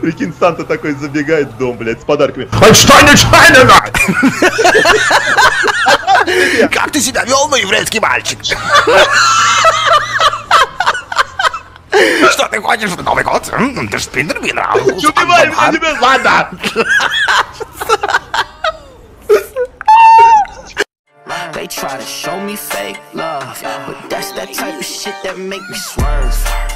Прикинь, Санта такой забегает в дом, блядь, с подарками. Отстань, отстань, Как ты себя вел, мой еврейский мальчик? Что ты хочешь в Новый год? Ну, ты же спиндер Ты Чё ты валишь на тебя, ладно! They try to show me fake love, but that's that type of shit that make me swerve.